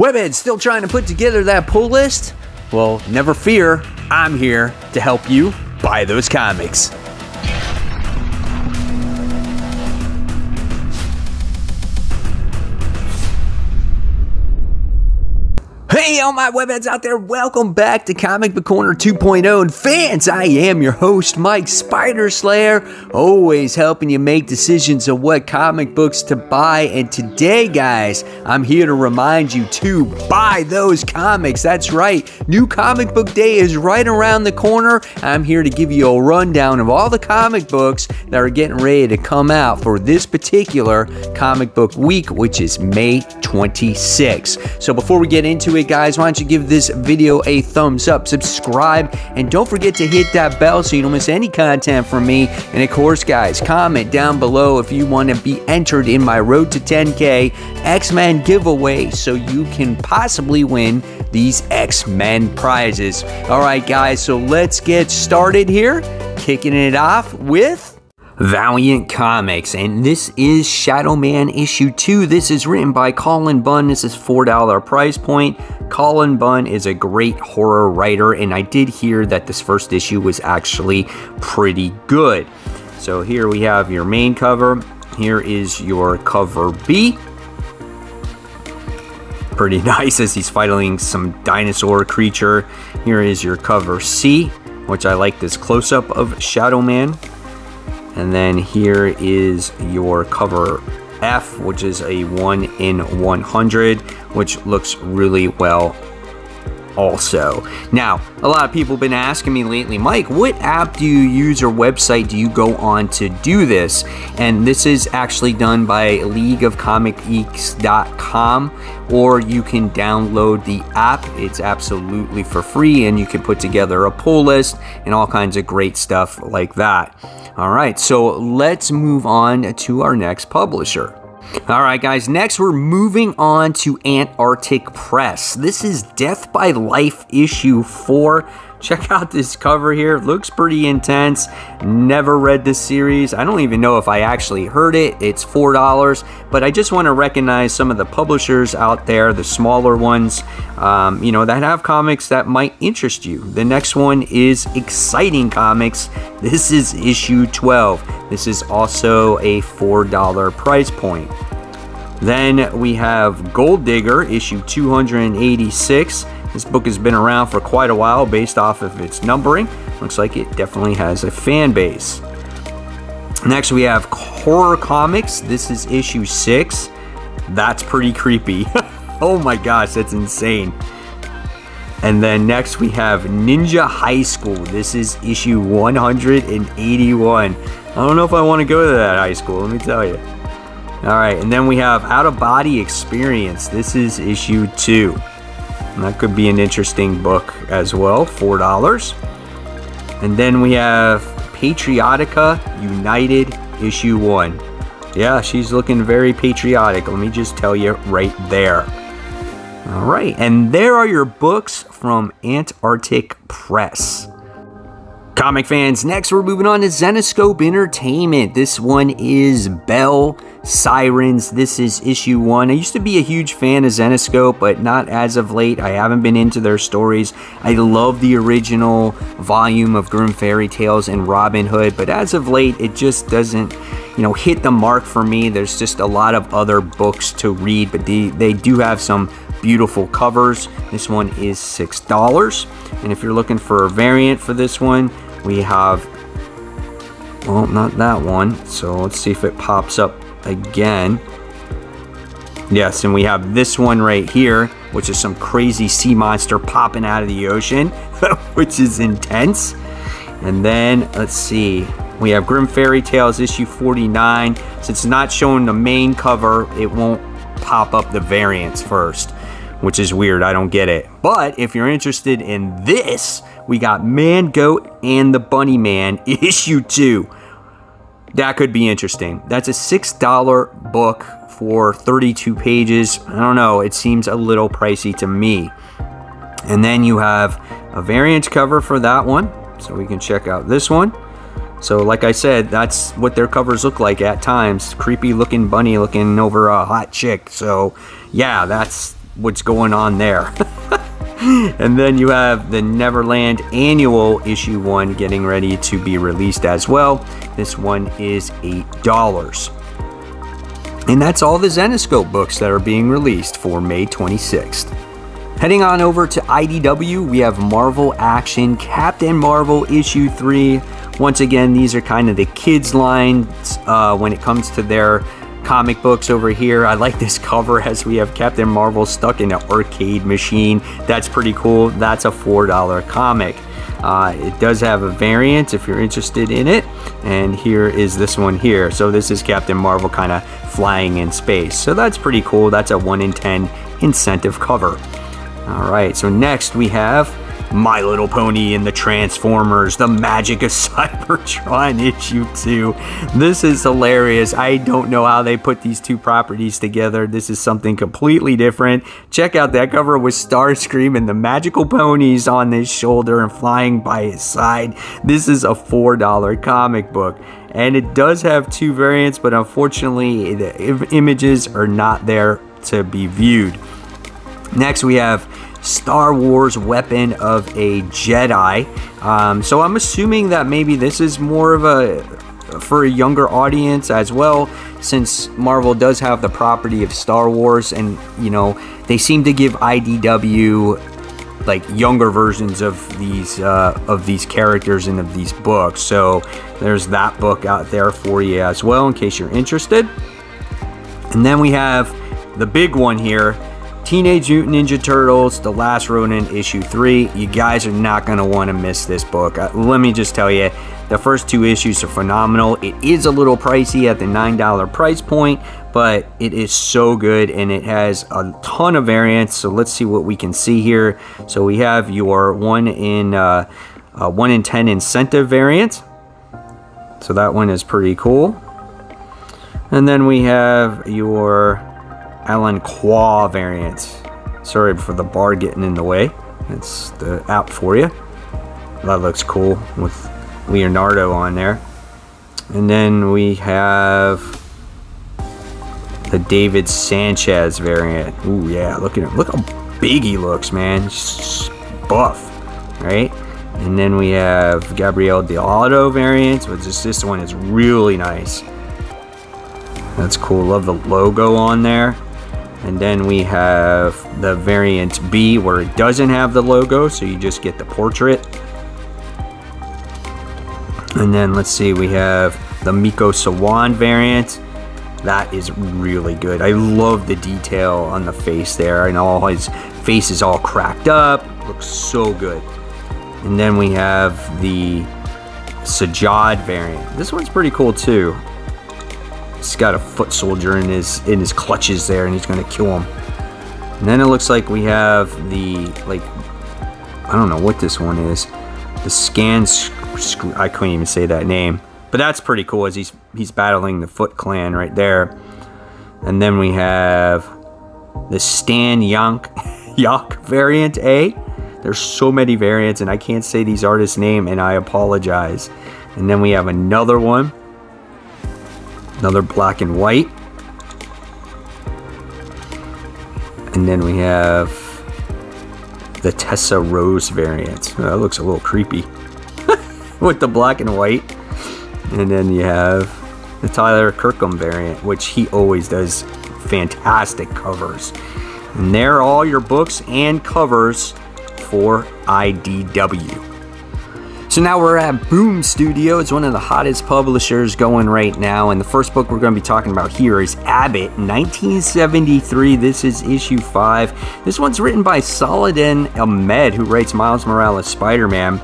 Webhead, still trying to put together that pull list? Well, never fear, I'm here to help you buy those comics. Hey, all my webheads out there, welcome back to Comic Book Corner 2.0. And fans, I am your host, Mike Spider Slayer, always helping you make decisions of what comic books to buy. And today, guys, I'm here to remind you to buy those comics. That's right, New Comic Book Day is right around the corner. I'm here to give you a rundown of all the comic books that are getting ready to come out for this particular comic book week, which is May 26. So before we get into it, guys, why don't you give this video a thumbs up, subscribe, and don't forget to hit that bell so you don't miss any content from me. And of course, guys, comment down below if you want to be entered in my Road to 10K X-Men giveaway so you can possibly win these X-Men prizes. All right, guys, so let's get started here. Kicking it off with Valiant Comics, and this is Shadow Man issue 2. This is written by Cullen Bunn. This is $4 price point. Cullen Bunn is a great horror writer, and I did hear that this first issue was actually pretty good. So here we have your main cover. Here is your cover B. Pretty nice as he's fighting some dinosaur creature. Here is your cover C, which I like this close-up of Shadow Man. And then here is your cover F, which is a 1 in 100, which looks really well also. Now, a lot of people have been asking me lately, Mike, what app do you use or website do you go on to do this? And this is actually done by leagueofcomicgeeks.com or you can download the app. It's absolutely for free and you can put together a pull list and all kinds of great stuff like that. All right, so let's move on to our next publisher. All right, guys, next we're moving on to Antarctic Press. This is Death by Life issue 4. Check out this cover here. It looks pretty intense. Never read this series. I don't even know if I actually heard it. It's $4, but I just want to recognize some of the publishers out there, the smaller ones, um, you know, that have comics that might interest you. The next one is Exciting Comics. This is issue 12. This is also a $4 price point. Then we have Gold Digger, issue 286. This book has been around for quite a while based off of its numbering. Looks like it definitely has a fan base. Next, we have Horror Comics. This is issue 6. That's pretty creepy. oh my gosh, that's insane. And then next we have Ninja High School. This is issue 181. I don't know if I want to go to that high school, let me tell you. All right, and then we have Out of Body Experience. This is issue 2. That could be an interesting book as well, $4. And then we have Patriotica United issue 1. Yeah, she's looking very patriotic. Let me just tell you right there. All right, and there are your books from Antarctic Press. Comic fans, next we're moving on to Zenescope Entertainment. This one is Belle Sirens. This is issue one. I used to be a huge fan of Zenescope, but not as of late. I haven't been into their stories. I love the original volume of Grimm Fairy Tales and Robin Hood, but as of late, it just doesn't you know hit the mark for me there's just a lot of other books to read but they, they do have some beautiful covers this one is six dollars and if you're looking for a variant for this one we have well not that one. So let's see if it pops up again. Yes and we have this one right here which is some crazy sea monster popping out of the ocean which is intense. And then let's see. We have Grimm Fairy Tales issue 49 since it's not showing the main cover it won't pop up the variants first which is weird. I don't get it. But if you're interested in this, we got Man Goat and the Bunny Man issue 2. That could be interesting. That's a $6 book for 32 pages. I don't know, it seems a little pricey to me. And then you have a variant cover for that one. So we can check out this one. So like I said, that's what their covers look like at times. Creepy looking bunny looking over a hot chick. So yeah, that's what's going on there. and then you have the Neverland Annual Issue 1 getting ready to be released as well. This one is $8. And that's all the Zenescope books that are being released for May 26th. Heading on over to IDW, we have Marvel Action Captain Marvel Issue 3. Once again, these are kind of the kids' lines uh, when it comes to their comic books over here. I like this cover as we have Captain Marvel stuck in an arcade machine. That's pretty cool. That's a $4 comic. Uh, it does have a variant if you're interested in it. And here is this one here. So this is Captain Marvel kind of flying in space. So that's pretty cool. That's a 1 in 10 incentive cover. All right, so next we have my Little Pony and the Transformers, The Magic of Cybertron issue 2. This is hilarious. I don't know how they put these two properties together. This is something completely different. Check out that cover with Starscream and the magical ponies on his shoulder and flying by his side. This is a $4 comic book. And it does have two variants, but unfortunately, the images are not there to be viewed. Next, we have Star Wars Weapon of a Jedi. Um, so I'm assuming that maybe this is more of a for a younger audience as well, since Marvel does have the property of Star Wars, and you know they seem to give IDW like younger versions of these uh, of these characters and of these books. So there's that book out there for you as well, in case you're interested. And then we have the big one here Teenage Mutant Ninja Turtles, The Last Ronin, issue 3. You guys are not going to want to miss this book. Uh, let me just tell you, the first two issues are phenomenal. It is a little pricey at the $9 price point, but it is so good and it has a ton of variants. So let's see what we can see here. So we have your 1 in, uh, uh, 1 in 10 incentive variant. So that one is pretty cool. And then we have your Alan Quah variant. Sorry for the bar getting in the way. It's the app for you. That looks cool with Leonardo on there. And then we have the David Sanchez variant. Ooh, yeah, look at him. Look how big he looks, man. Just buff, right? And then we have Gabriel Deodato variant, which is this one is really nice. That's cool. Love the logo on there. And then we have the variant B where it doesn't have the logo, so you just get the portrait. And then let's see, we have the Mico Suayan variant. That is really good. I love the detail on the face there. And all his face is all cracked up. Looks so good. And then we have the Sajad variant. This one's pretty cool too. He's got a foot soldier in his in his clutches there, and he's gonna kill him. And then it looks like we have the like I don't know what this one is. The scan I couldn't even say that name, but that's pretty cool as he's he's battling the Foot Clan right there. And then we have the Stan Yank Yak variant A. There's so many variants, and I can't say these artists' name, and I apologize. And then we have another one Another black and white. And then we have the Tessa Rose variant. Oh, that looks a little creepy. With the black and white. And then you have the Tyler Kirkham variant, which he always does fantastic covers. And there are all your books and covers for IDW. So now we're at Boom Studio. It's one of the hottest publishers going right now. And the first book we're going to be talking about here is Abbott, 1973. This is issue 5. This one's written by Saladin Ahmed, who writes Miles Morales Spider-Man.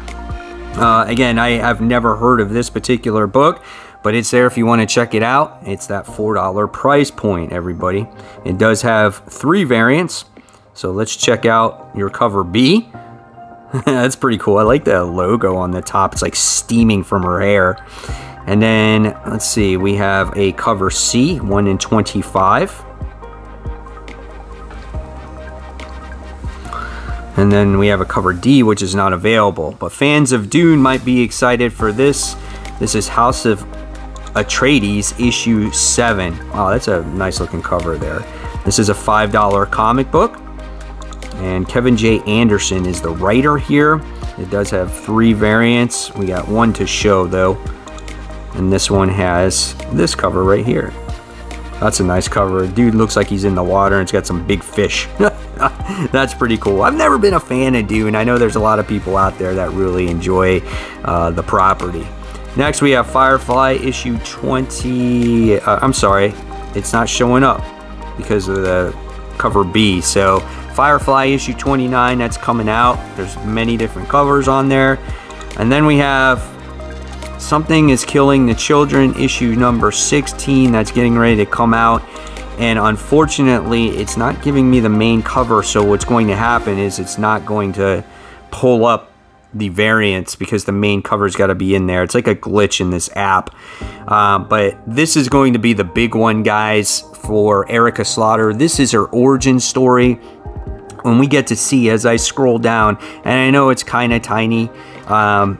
Uh, again, I have never heard of this particular book, but it's there if you want to check it out. It's that $4 price point, everybody. It does have three variants. So let's check out your cover B. That's pretty cool. I like the logo on the top. It's like steaming from her hair. And then, let's see, we have a cover C, 1 in 25. And then we have a cover D, which is not available. But fans of Dune might be excited for this. This is House of Atreides, issue 7. Wow, that's a nice looking cover there. This is a $5 comic book. And Kevin J. Anderson is the writer here. It does have three variants. We got one to show though. And this one has this cover right here. That's a nice cover. Dude looks like he's in the water and it's got some big fish. That's pretty cool. I've never been a fan of Dune. I know there's a lot of people out there that really enjoy uh, the property. Next, we have Firefly issue 20. Uh, I'm sorry, it's not showing up because of the cover B. So, Firefly issue 29, that's coming out. There's many different covers on there. And then we have Something is Killing the Children issue number 16 that's getting ready to come out. And unfortunately, it's not giving me the main cover. So, what's going to happen is it's not going to pull up the variants because the main cover's got to be in there. It's like a glitch in this app. Uh, but this is going to be the big one, guys, for Erica Slaughter. This is her origin story. When we get to see as I scroll down, and I know it's kind of tiny, um,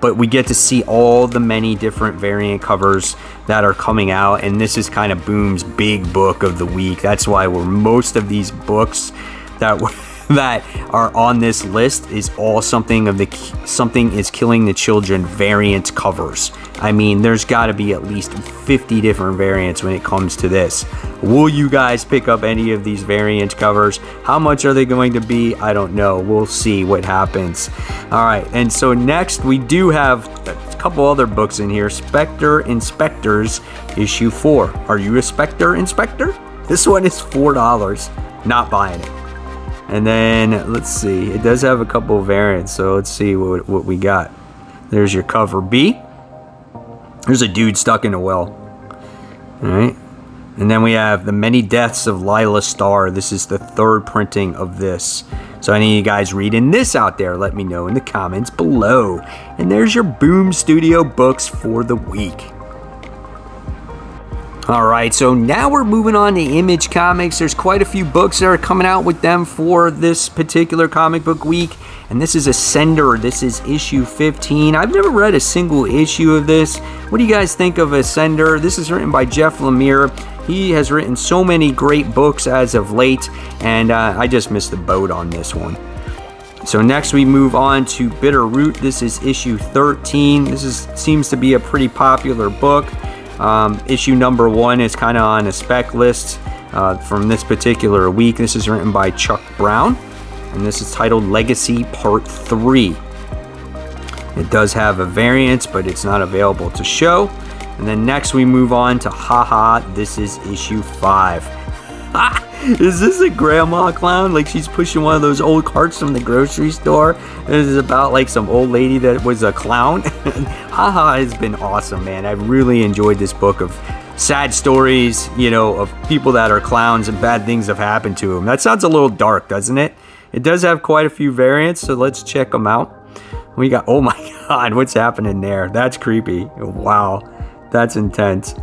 but we get to see all the many different variant covers that are coming out and this is kind of boom's big book of the week. That's why we're most of these books that were that are on this list is all something of the something is killing the children variant covers. I mean, there's got to be at least 50 different variants when it comes to this. Will you guys pick up any of these variant covers? How much are they going to be? I don't know. We'll see what happens. All right, and so next we do have a couple other books in here. Spectre Inspectors issue 4. Are you a Spectre Inspector? This one is $4. Not buying it. And then let's see, it does have a couple variants, so let's see what, what we got. There's your cover B. There's a dude stuck in a well. All right. And then we have The Many Deaths of Lila Starr. This is the third printing of this. So any of you guys reading this out there, let me know in the comments below. And there's your Boom Studio books for the week. All right, so now we're moving on to Image Comics. There's quite a few books that are coming out with them for this particular comic book week. And this is Ascender. This is issue 15. I've never read a single issue of this. What do you guys think of Ascender? This is written by Jeff Lemire. He has written so many great books as of late, and uh, I just missed the boat on this one. So next we move on to Bitter Root. This is issue 13. This is seems to be a pretty popular book. Um, issue number one is kind of on a spec list uh, from this particular week. This is written by Chuck Brown, and this is titled Legacy Part 3. It does have a variant, but it's not available to show. And then next we move on to Haha, this is issue 5. Is this a grandma clown? Like she's pushing one of those old carts from the grocery store. This is about like some old lady that was a clown. Haha has been awesome, man. I've really enjoyed this book of sad stories, you know, of people that are clowns and bad things have happened to them. That sounds a little dark, doesn't it? It does have quite a few variants, so let's check them out. We got, oh my god, what's happening there? That's creepy. Wow, that's intense.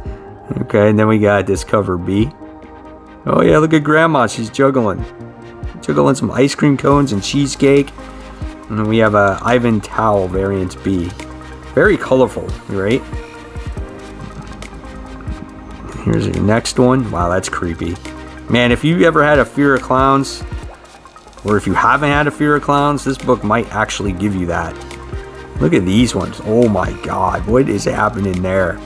Okay, and then we got this cover B. Oh yeah, look at Grandma. She's juggling. Juggling some ice cream cones and cheesecake. And then we have a Ivan Towel variant B. Very colorful, right? Here's your next one. Wow, that's creepy. Man, if you ever had a fear of clowns, or if you haven't had a fear of clowns, this book might actually give you that. Look at these ones. Oh my god, what is happening there?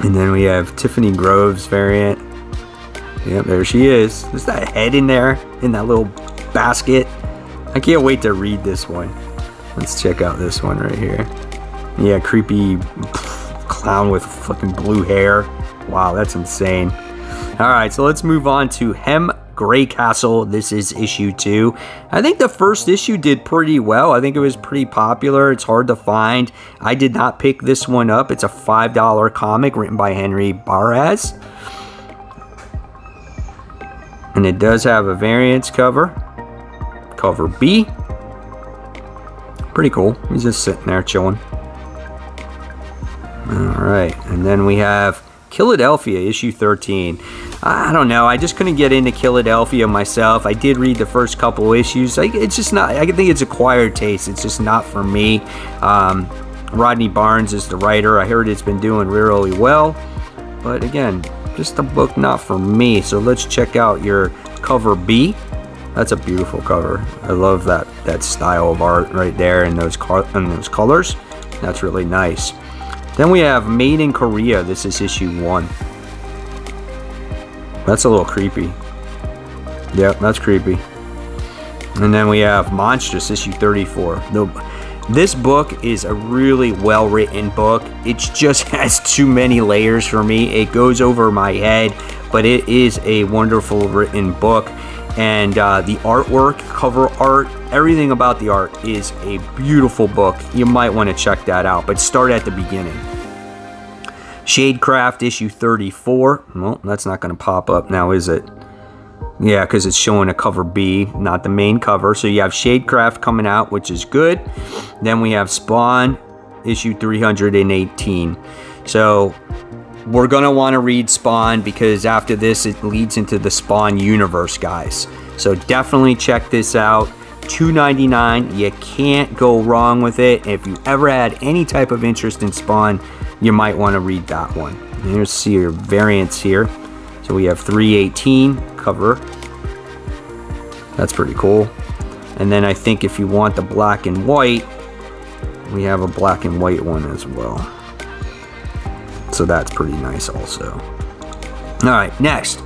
And then we have Tiffany Groves variant. Yep, there she is. There's that head in there, in that little basket. I can't wait to read this one. Let's check out this one right here. Yeah, creepy clown with fucking blue hair. Wow, that's insane. All right, so let's move on to Hem Gray Castle. This is issue two. I think the first issue did pretty well. I think it was pretty popular. It's hard to find. I did not pick this one up. It's a $5 comic written by Henry Barajas. And it does have a variance cover. Cover B. Pretty cool. He's just sitting there chilling. Alright, and then we have Killadelphia issue 13. I don't know, I just couldn't get into Killadelphia myself. I did read the first couple issues. It's just not, I think it's acquired taste. It's just not for me. Um, Rodney Barnes is the writer. I heard it's been doing really well. But again, just a book not for me. So let's check out your cover B. That's a beautiful cover. I love that that style of art right there and those car and those colors. That's really nice. Then we have Made in Korea. This is issue one. That's a little creepy. Yep, that's creepy. And then we have Monstress, issue 34. No, this book is a really well written book. It just has too many layers for me. It goes over my head, but it is a wonderful written book. And uh, the artwork, cover art, everything about the art is a beautiful book. You might want to check that out, but start at the beginning. Shadecraft issue 34. Well, that's not going to pop up now, is it? Yeah, because it's showing a cover B, not the main cover. So you have Shadecraft coming out, which is good. Then we have Spawn, issue 318. So we're going to want to read Spawn because after this, it leads into the Spawn universe, guys. So definitely check this out. 2.99. You can't go wrong with it. If you ever had any type of interest in Spawn, you might want to read that one. Here's see your variants here. So we have 318 cover. That's pretty cool. And then I think if you want the black and white, we have a black and white one as well. So that's pretty nice also. All right, next.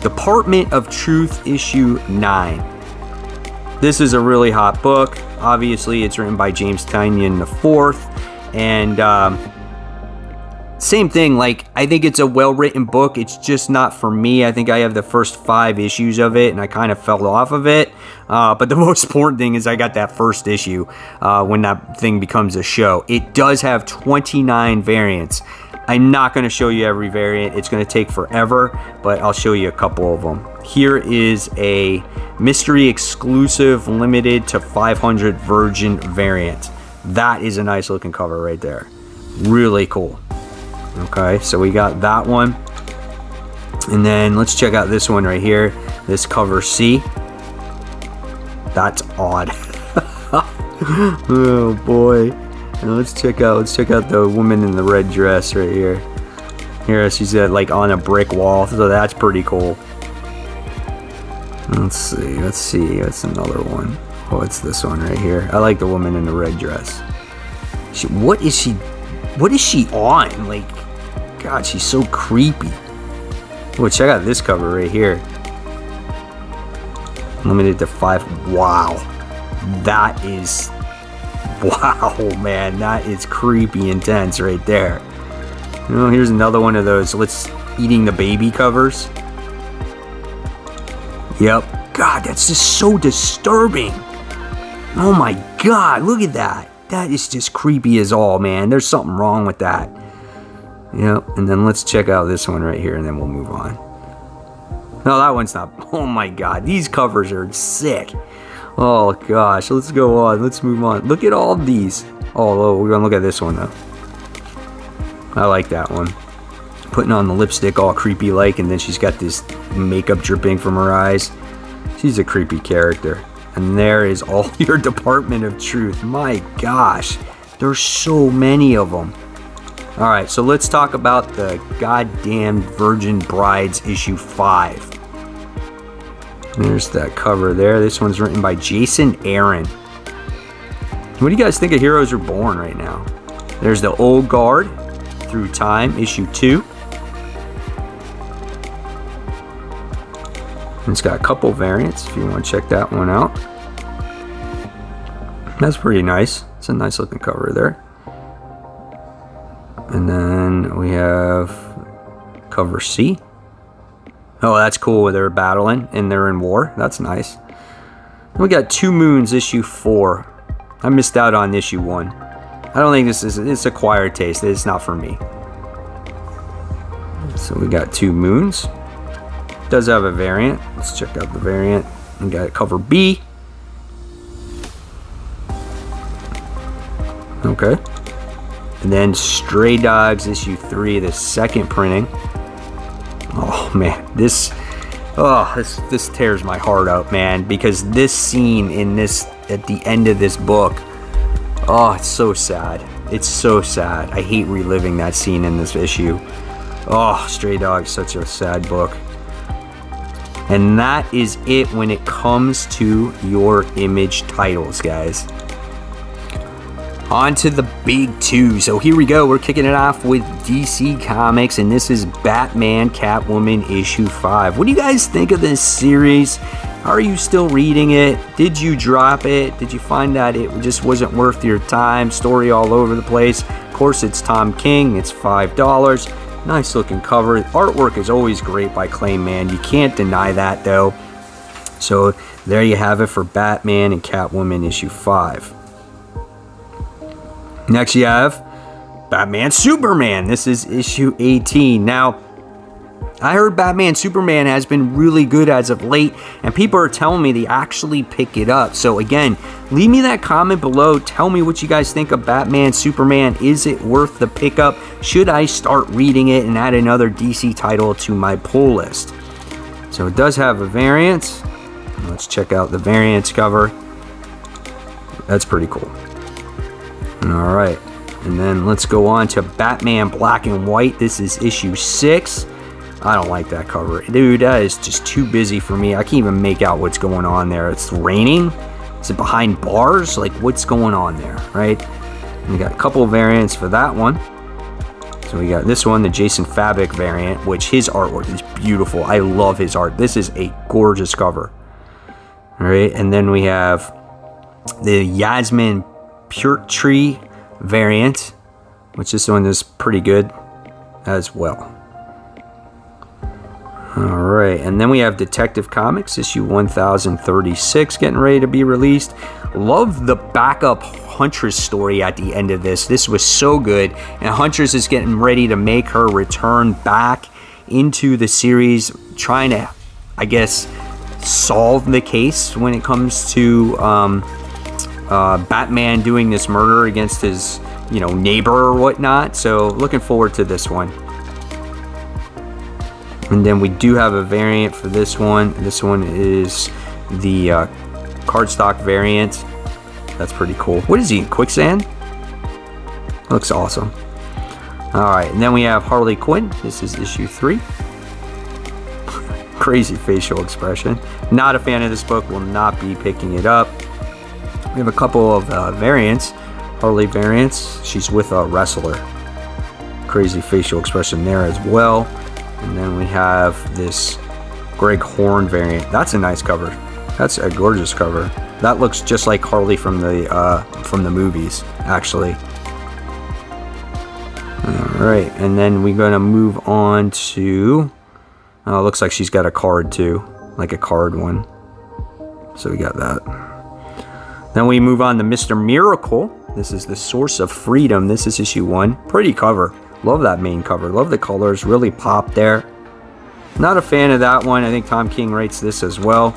Department of Truth issue 9. This is a really hot book. Obviously, it's written by James Tynion IV. And um, same thing like i think it's a well written book it's just not for me. I think i have the first five issues of it and i kind of fell off of it. Uh, but the most important thing is i got that first issue uh, when that thing becomes a show. It does have 29 variants. I'm not going to show you every variant it's going to take forever but i'll show you a couple of them here is a mystery exclusive limited to 500 virgin variant. That is a nice looking cover right there. Really cool Okay, so we got that one. And then let's check out this one right here. This cover C. That's odd. oh boy. Let's check out let's check out the woman in the red dress right here. Here she's at like on a brick wall, so that's pretty cool. Let's see, let's see, that's another one. Oh, it's this one right here. I like the woman in the red dress. She, what is she what is she on? Like God, she's so creepy. Oh, check out this cover right here. Limited to five. Wow. That is. Wow, man. That is creepy intense right there. You here's another one of those. Let's eating the baby covers. Yep. God, that's just so disturbing. Oh my God, look at that. That is just creepy as all, man. There's something wrong with that. Yep, and then let's check out this one right here and then we'll move on. No, that one's not. Oh my god, these covers are sick. Oh gosh, let's go on. Let's move on. Look at all these. Oh, oh we're gonna look at this one though. I like that one. Putting on the lipstick all creepy like, and then she's got this makeup dripping from her eyes. She's a creepy character. And there is all your Department of Truth. My gosh, there's so many of them. All right, so let's talk about the goddamn Virgin Brides issue 5. There's that cover there. This one's written by Jason Aaron. What do you guys think of Heroes Reborn right now? There's the Old Guard through time, issue 2. It's got a couple variants if you want to check that one out. That's pretty nice. It's a nice looking cover there. And then we have cover C. Oh, that's cool. They're battling and they're in war. That's nice. we got Two Moons issue four. I missed out on issue one. I don't think this is it's acquired taste. It's not for me. So we got Two Moons. does have a variant. Let's check out the variant. We got cover B. Okay. And then Stray Dogs issue 3, the second printing. Oh man, this oh, this this tears my heart out, man, because this scene in this at the end of this book, oh, it's so sad. It's so sad. I hate reliving that scene in this issue. Oh, Stray Dogs, such a sad book. And that is it when it comes to your image titles, guys. On to the big two. So here we go. We're kicking it off with DC Comics, and this is Batman Catwoman issue 5. What do you guys think of this series? Are you still reading it? Did you drop it? Did you find that it just wasn't worth your time? Story all over the place. Of course, it's Tom King. It's $5. Nice looking cover. Artwork is always great by Clay Mann. You can't deny that, though. So there you have it for Batman and Catwoman issue 5. Next, you have Batman Superman. This is issue 18. Now, I heard Batman Superman has been really good as of late, and people are telling me they actually pick it up. So, again, leave me that comment below. Tell me what you guys think of Batman Superman. Is it worth the pickup? Should I start reading it and add another DC title to my pull list? So, it does have a variant. Let's check out the variant cover. That's pretty cool. All right. And then let's go on to Batman Black and White. This is issue 6. I don't like that cover. Dude, that is just too busy for me. I can't even make out what's going on there. It's raining. Is it behind bars? Like, what's going on there, right? we got a couple variants for that one. So we got this one, the Jason Fabok variant, which his artwork is beautiful. I love his art. This is a gorgeous cover. All right, and then we have the Yasmine Putri variant, which this one is pretty good as well. All right, and then we have Detective Comics issue 1036 getting ready to be released. Love the backup Huntress story at the end of this. This was so good, and Huntress is getting ready to make her return back into the series, trying to, I guess, solve the case when it comes to um, uh, Batman doing this murder against his, you know, neighbor or whatnot. So looking forward to this one. And then we do have a variant for this one. This one is the uh, cardstock variant. That's pretty cool. What is he? Quicksand? Looks awesome. All right, and then we have Harley Quinn. This is issue three. Crazy facial expression. Not a fan of this book. Will not be picking it up. We have a couple of uh, variants. Harley variants. She's with a wrestler. Crazy facial expression there as well. And then we have this Greg Horn variant. That's a nice cover. That's a gorgeous cover. That looks just like Harley from the uh, from the movies, actually. All right, and then we're gonna move on to. Oh, looks like she's got a card too, like a card one. So we got that. Then we move on to Mr. Miracle. This is the source of freedom. This is issue one. Pretty cover. Love that main cover. Love the colors. Really pop there. Not a fan of that one. I think Tom King rates this as well.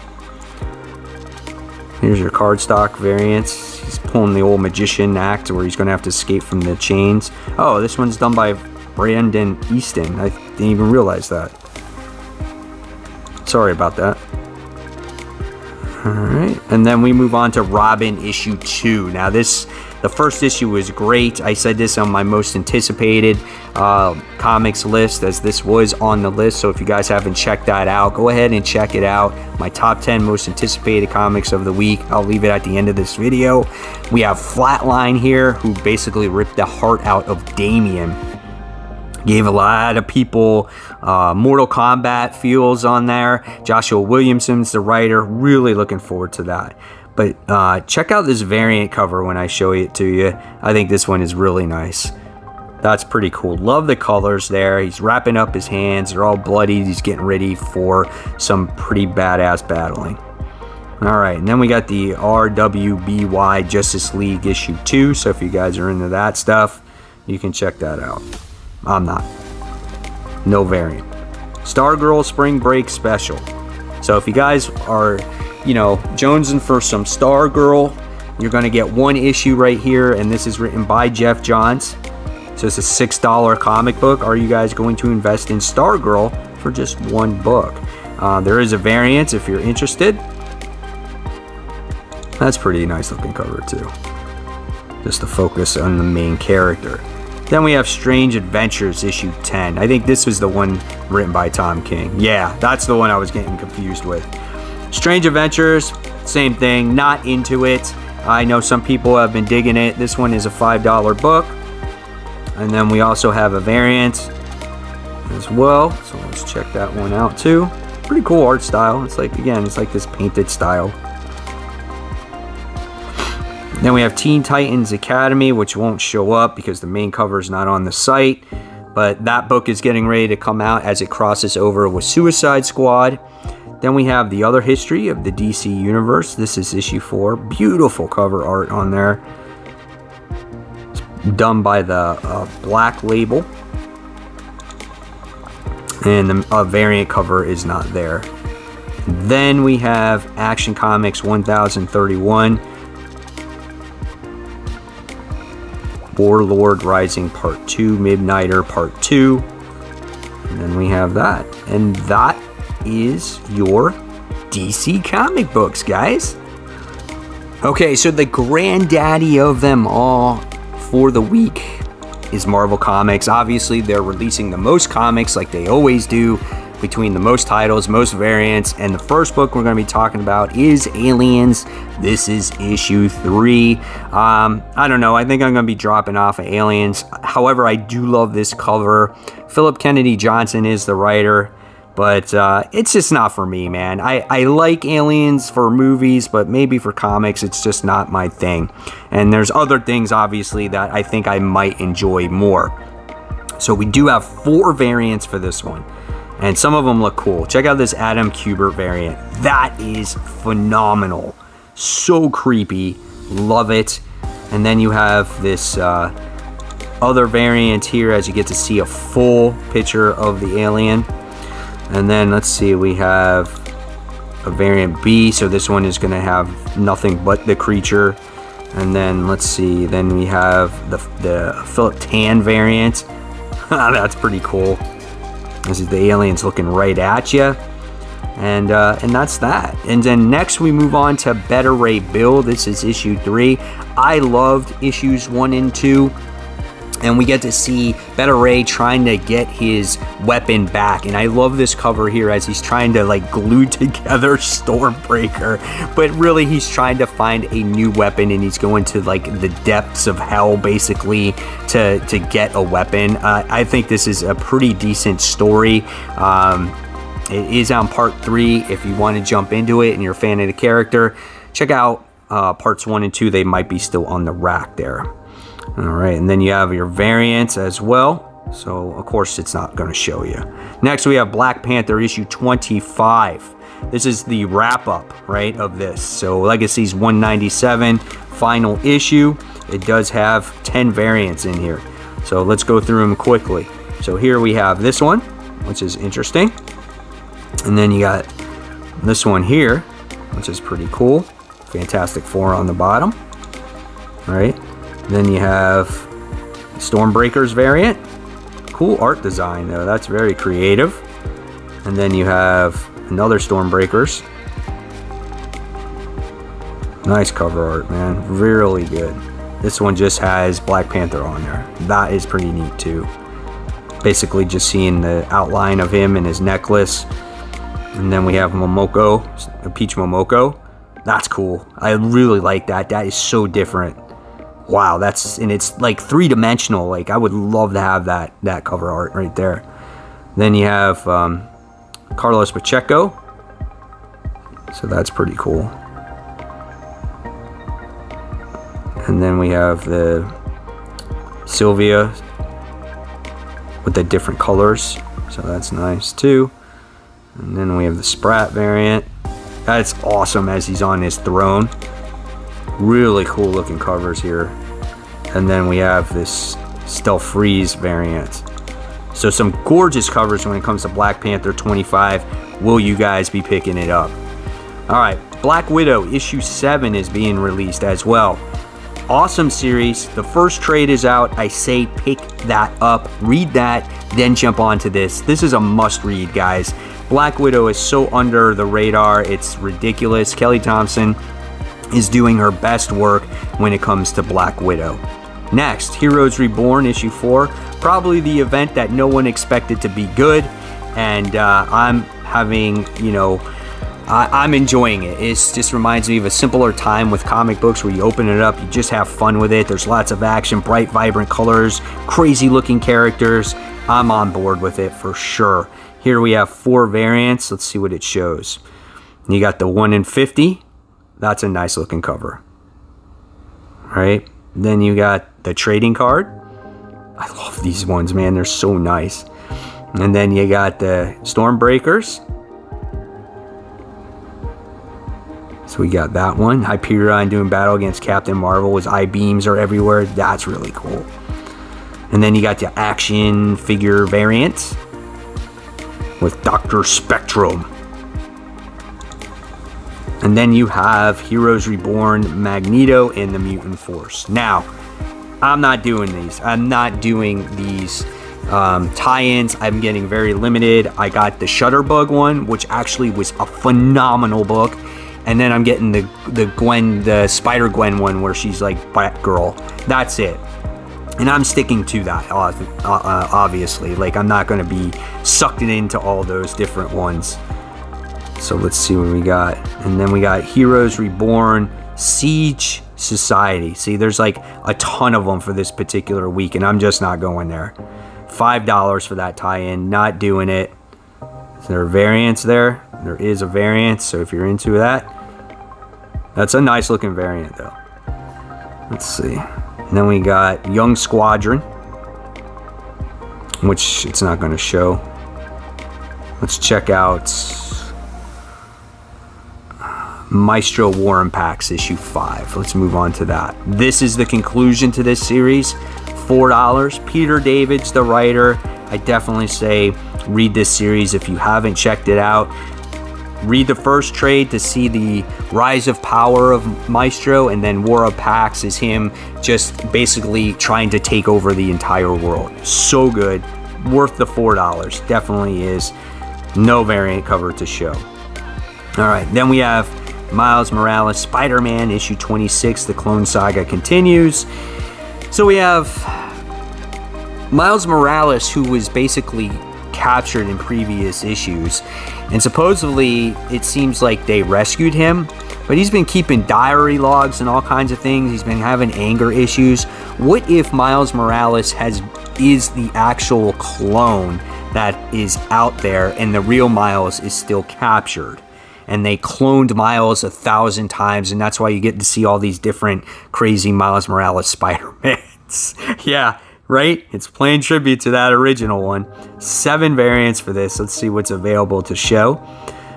Here's your cardstock variants. He's pulling the old magician act where he's going to have to escape from the chains. Oh, this one's done by Brandon Easton. I didn't even realize that. Sorry about that. All right, and then we move on to Robin issue two. Now, this the first issue was great. I said this on my most anticipated uh, comics list, as this was on the list. So if you guys haven't checked that out, go ahead and check it out. My top 10 most anticipated comics of the week. I'll leave it at the end of this video. We have Flatline here, who basically ripped the heart out of Damian Gave a lot of people uh, Mortal Kombat feels on there. Joshua Williamson's the writer. Really looking forward to that. But uh, check out this variant cover when I show it to you. I think this one is really nice. That's pretty cool. Love the colors there. He's wrapping up his hands. They're all bloody. He's getting ready for some pretty badass battling. All right, and then we got the RWBY Justice League issue 2. So if you guys are into that stuff, you can check that out. I'm not. No variant. Stargirl Spring Break Special. So if you guys are, you know, jonesing for some Stargirl, you're going to get one issue right here, and this is written by Geoff Johns. So it's a $6 comic book. Are you guys going to invest in Stargirl for just one book? Uh, there is a variant if you're interested. That's pretty nice looking cover too. Just to focus on the main character. Then we have Strange Adventures issue 10. I think this was the one written by Tom King. Yeah, that's the one I was getting confused with. Strange Adventures, same thing, not into it. I know some people have been digging it. This one is a $5 book. And then we also have a variant as well. So let's check that one out too. Pretty cool art style. It's like, again, it's like this painted style. Then we have Teen Titans Academy, which won't show up because the main cover is not on the site. But that book is getting ready to come out as it crosses over with Suicide Squad. Then we have the other history of the DC Universe. This is issue four. Beautiful cover art on there. It's done by the uh, Black Label. And the variant cover is not there. Then we have Action Comics 1031. Warworld Rising Part 2, Midnighter Part 2. And then we have that. And that is your DC comic books, guys. Okay, so the granddaddy of them all for the week is Marvel Comics. Obviously, they're releasing the most comics like they always do between the most titles, most variants, and the first book we're going to be talking about is Aliens. This is issue three. Um, I don't know. I think I'm going to be dropping off of Aliens. However, I do love this cover. Philip Kennedy Johnson is the writer. But uh, it's just not for me, man. I, I like aliens for movies, but maybe for comics, it's just not my thing. And there's other things, obviously, that I think I might enjoy more. So we do have four variants for this one. And some of them look cool. Check out this Adam Kubert variant. That is phenomenal. So creepy. Love it. And then you have this uh, other variant here as you get to see a full picture of the alien. And then let's see, we have a variant B. So this one is going to have nothing but the creature. And then let's see, then we have the, the Philip Tan variant. That's pretty cool. This is the aliens looking right at you. And, uh, and that's that. And then next we move on to Beta Ray Bill. This is issue three. I loved issues one and two and we get to see Beta Ray trying to get his weapon back. And I love this cover here as he's trying to like glue together Stormbreaker, but really he's trying to find a new weapon and he's going to like the depths of hell basically to to get a weapon. Uh, I think this is a pretty decent story. Um, it is on part three. If you want to jump into it and you're a fan of the character, check out uh, parts one and two. They might be still on the rack there. All right, and then you have your variants as well. So, of course, it's not going to show you. Next, we have Black Panther issue 25. This is the wrap up, right, of this. So, Legacies 197, final issue. It does have 10 variants in here. So, let's go through them quickly. So, here we have this one, which is interesting. And then you got this one here, which is pretty cool. Fantastic Four on the bottom. Right. Then you have Stormbreakers variant. Cool art design though, that's very creative. And then you have another Stormbreakers. Nice cover art, man. Really good. This one just has Black Panther on there. That is pretty neat too. Basically just seeing the outline of him and his necklace. And then we have Momoko, Peach Momoko. That's cool. I really like that. That is so different wow, that's and it's like three dimensional. Like I would love to have that that cover art right there. Then you have um, Carlos Pacheco, so that's pretty cool. And then we have the Sylvia with the different colors, so that's nice too. And then we have the Sprat variant. That's awesome as he's on his throne. Really cool looking covers here. And then we have this Stealth Freeze variant. So some gorgeous covers when it comes to Black Panther 25. Will you guys be picking it up? All right, Black Widow issue 7 is being released as well. Awesome series. The first trade is out. I say pick that up, read that, then jump onto this. This is a must read, guys. Black Widow is so under the radar. It's ridiculous. Kelly Thompson is doing her best work when it comes to Black Widow. Next, Heroes Reborn issue 4, probably the event that no one expected to be good, and uh, I'm having, you know, I, am enjoying it. It just reminds me of a simpler time with comic books where you open it up, you just have fun with it. There's lots of action, bright, vibrant colors, crazy looking characters. I'm on board with it for sure. Here we have four variants. Let's see what it shows. You got the 1 in 50. That's a nice looking cover. Right? Then you got the trading card. I love these ones, man. They're so nice. And then you got the Stormbreakers. So we got that one. Hyperion doing battle against Captain Marvel. His eye beams are everywhere. That's really cool. And then you got the action figure variant with Dr. Spectrum. And then you have Heroes Reborn, Magneto, and the Mutant Force. Now, I'm not doing these. I'm not doing these um, tie-ins. I'm getting very limited. I got the Shutterbug one, which actually was a phenomenal book. And then I'm getting the the Gwen, the Spider Gwen one, where she's like Batgirl. That's it. And I'm sticking to that, uh, uh, obviously. Like, I'm not going to be sucked into all those different ones. So let's see what we got. And then we got Heroes Reborn, Siege Society. See, there's like a ton of them for this particular week, and I'm just not going there. $5 for that tie-in, not doing it. Is there a variance there? There is a variance, so if you're into that, that's a nice looking variant though. Let's see. And then we got Young Squadron, which it's not going to show. Let's check out Maestro War Pax issue 5. Let's move on to that. This is the conclusion to this series. $4. Peter David's the writer. I definitely say read this series if you haven't checked it out. Read the first trade to see the rise of power of Maestro, and then War of Pax is him just basically trying to take over the entire world. So good. Worth the $4. Definitely is. No variant cover to show. All right, then we have Miles Morales, Spider Man, issue 26. The Clone Saga continues. So we have Miles Morales, who was basically captured in previous issues, and supposedly it seems like they rescued him. But he's been keeping diary logs and all kinds of things. He's been having anger issues. What if Miles Morales has is the actual clone that is out there and the real Miles is still captured? And they cloned Miles a thousand times, and that's why you get to see all these different crazy Miles Morales Spider-Mans. yeah, right? It's playing tribute to that original one. Seven variants for this. Let's see what's available to show.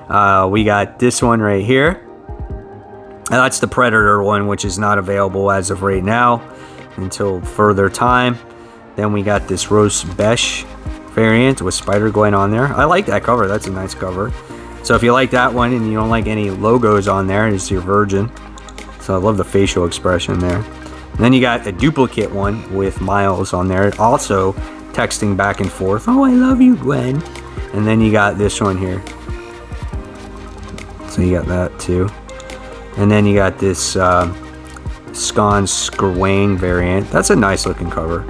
Uh, we got this one right here. that's the Predator one, which is not available as of right now until further time. Then we got this Rose Besch variant with Spider Gwen on there. I like that cover. That's a nice cover. So if you like that one and you don't like any logos on there, it's your Virgin. So I love the facial expression there. And then you got a duplicate one with Miles on there, also texting back and forth. Oh, I love you, Gwen. And then you got this one here. So you got that too. And then you got this uh, Scon Skrwang variant. That's a nice looking cover.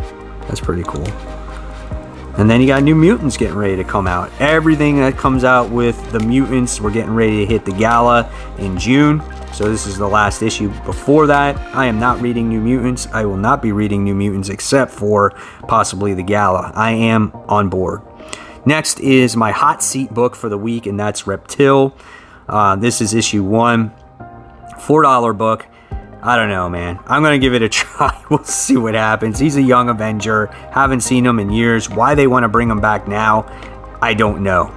That's pretty cool. And then you got New Mutants getting ready to come out. Everything that comes out with the Mutants, we're getting ready to hit the gala in June. So this is the last issue before that. I am not reading New Mutants. I will not be reading New Mutants except for possibly the gala. I am on board. Next is my hot seat book for the week, and that's Reptile. Uh, this is issue one, $4 book. I don't know, man. I'm going to give it a try. we'll see what happens. He's a young Avenger. Haven't seen him in years. Why they want to bring him back now, I don't know.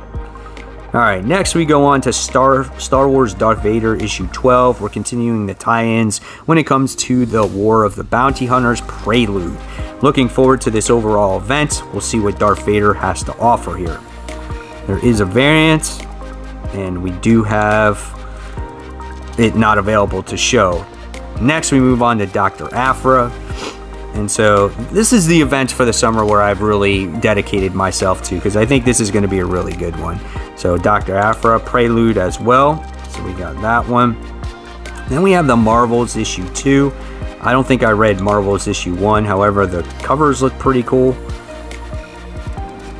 All right, next we go on to Star Star Wars Darth Vader issue 12. We're continuing the tie-ins when it comes to the War of the Bounty Hunters Prelude. Looking forward to this overall event. We'll see what Darth Vader has to offer here. There is a variant, and we do have it not available to show. Next, we move on to Dr. Aphra. And so this is the event for the summer where I've really dedicated myself to because I think this is going to be a really good one. So Dr. Aphra, Prelude as well. So we got that one. Then we have the Marvels issue 2. I don't think I read Marvel's issue 1, however, the covers look pretty cool.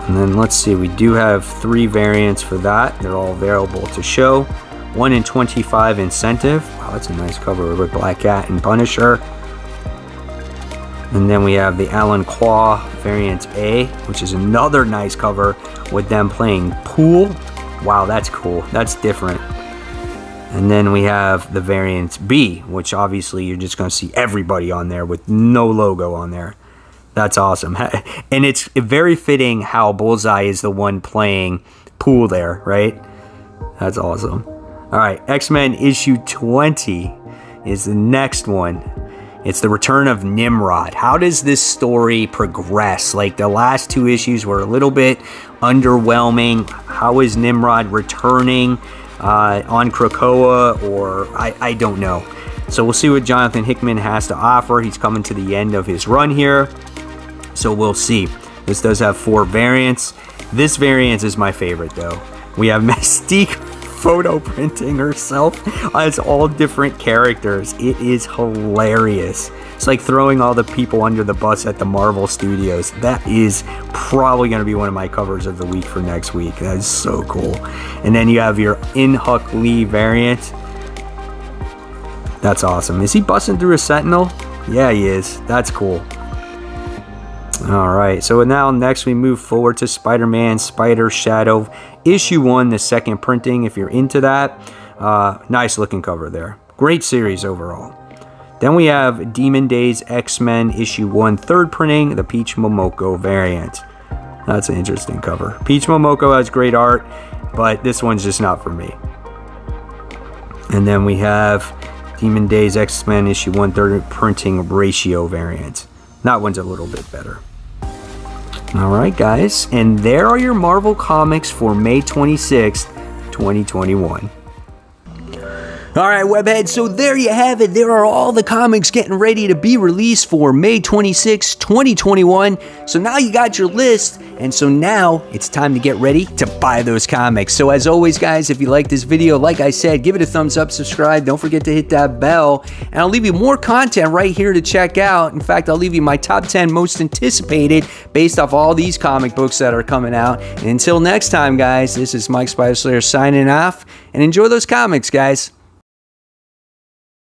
And then let's see, we do have three variants for that. They're all available to show. 1 in 25 incentive. Wow, that's a nice cover with Black Cat and Punisher. And then we have the Alan Quah variant A, which is another nice cover with them playing pool. Wow, that's cool. That's different. And then we have the variant B, which obviously you're just going to see everybody on there with no logo on there. That's awesome. And it's very fitting how Bullseye is the one playing pool there, right? That's awesome. All right, X Men issue 20 is the next one. It's the return of Nimrod. How does this story progress? Like the last two issues were a little bit underwhelming. How is Nimrod returning uh, on Krakoa? Or I, I don't know. So we'll see what Jonathan Hickman has to offer. He's coming to the end of his run here. So we'll see. This does have four variants. This variant is my favorite though. We have Mystique photo printing herself as all different characters. It is hilarious. It's like throwing all the people under the bus at the Marvel Studios. That is probably going to be one of my covers of the week for next week. That is so cool. And then you have your In-Hyuk Lee variant. That's awesome. Is he busting through a Sentinel? Yeah, he is. That's cool. All right, so now next we move forward to Spider-Man Spider Shadow issue one, the second printing. If you're into that, uh, nice looking cover there. Great series overall. Then we have Demon Days X-Men issue one, third printing, the Peach Momoko variant. That's an interesting cover. Peach Momoko has great art, but this one's just not for me. And then we have Demon Days X-Men issue one, third printing ratio variant. That one's a little bit better. Alright, guys, and there are your Marvel comics for May 26th, 2021. All right, Webhead, so there you have it. There are all the comics getting ready to be released for May 26, 2021. So now you got your list, and so now it's time to get ready to buy those comics. So as always, guys, if you like this video, like I said, give it a thumbs up, subscribe. Don't forget to hit that bell, and I'll leave you more content right here to check out. In fact, I'll leave you my top 10 most anticipated based off all these comic books that are coming out. And until next time, guys, this is Mike Slayer signing off, and enjoy those comics, guys.